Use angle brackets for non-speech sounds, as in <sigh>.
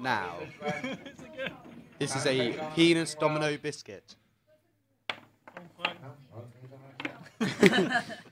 now. <laughs> This is a penis domino biscuit. <laughs> <laughs>